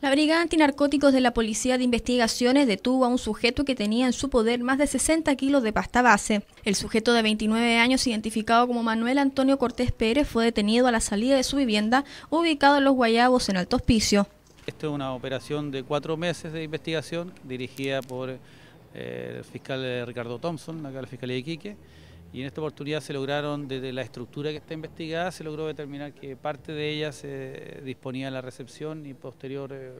La Brigada Antinarcóticos de la Policía de Investigaciones detuvo a un sujeto que tenía en su poder más de 60 kilos de pasta base. El sujeto de 29 años, identificado como Manuel Antonio Cortés Pérez, fue detenido a la salida de su vivienda, ubicado en Los Guayabos, en Alto Hospicio. Esta es una operación de cuatro meses de investigación dirigida por eh, el fiscal Ricardo Thompson, acá de la Fiscalía de Iquique y en esta oportunidad se lograron, desde la estructura que está investigada, se logró determinar que parte de ella se disponía de la recepción y posterior eh,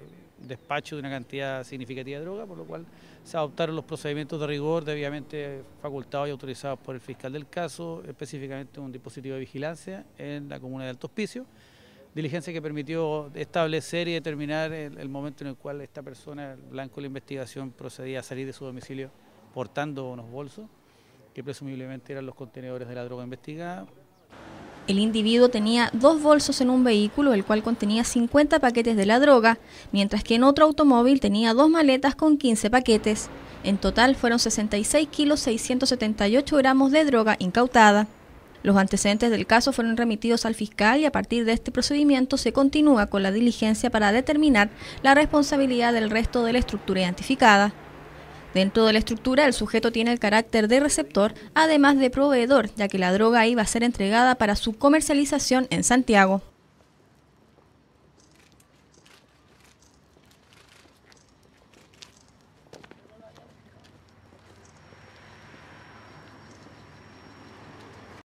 despacho de una cantidad significativa de droga, por lo cual se adoptaron los procedimientos de rigor debidamente facultados y autorizados por el fiscal del caso, específicamente un dispositivo de vigilancia en la comuna de Alto Hospicio, diligencia que permitió establecer y determinar el, el momento en el cual esta persona, el blanco de la investigación, procedía a salir de su domicilio portando unos bolsos que presumiblemente eran los contenedores de la droga investigada. El individuo tenía dos bolsos en un vehículo, el cual contenía 50 paquetes de la droga, mientras que en otro automóvil tenía dos maletas con 15 paquetes. En total fueron 66 kilos 678 gramos de droga incautada. Los antecedentes del caso fueron remitidos al fiscal y a partir de este procedimiento se continúa con la diligencia para determinar la responsabilidad del resto de la estructura identificada. Dentro de la estructura, el sujeto tiene el carácter de receptor, además de proveedor, ya que la droga iba a ser entregada para su comercialización en Santiago.